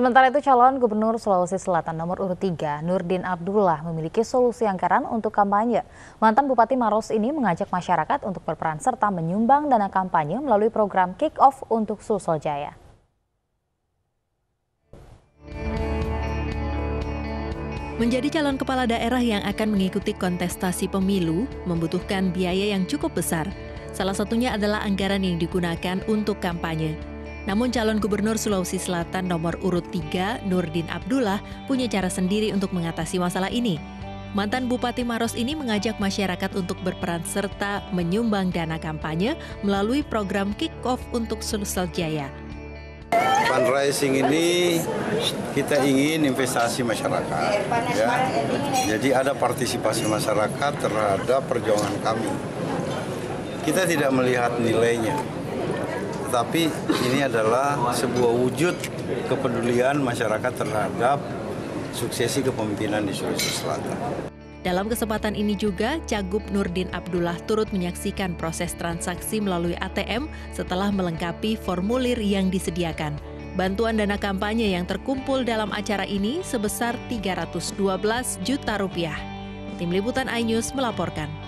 Sementara itu calon Gubernur Sulawesi Selatan nomor urut 3, Nurdin Abdullah memiliki solusi anggaran untuk kampanye. Mantan Bupati Maros ini mengajak masyarakat untuk berperan serta menyumbang dana kampanye melalui program Kick Off untuk Sulsel Jaya. Menjadi calon kepala daerah yang akan mengikuti kontestasi pemilu membutuhkan biaya yang cukup besar. Salah satunya adalah anggaran yang digunakan untuk kampanye. Namun calon gubernur Sulawesi Selatan nomor urut 3, Nurdin Abdullah, punya cara sendiri untuk mengatasi masalah ini. Mantan Bupati Maros ini mengajak masyarakat untuk berperan serta menyumbang dana kampanye melalui program Kick-Off untuk Sulsel Jaya. Fundraising ini kita ingin investasi masyarakat, ya. Jadi ada partisipasi masyarakat terhadap perjuangan kami. Kita tidak melihat nilainya, tetapi ini adalah sebuah wujud kepedulian masyarakat terhadap suksesi kepemimpinan di Sulawesi Selatan. Dalam kesempatan ini juga, Cagup Nurdin Abdullah turut menyaksikan proses transaksi melalui ATM setelah melengkapi formulir yang disediakan. Bantuan dana kampanye yang terkumpul dalam acara ini sebesar 312 juta rupiah. Tim Liputan iNews melaporkan.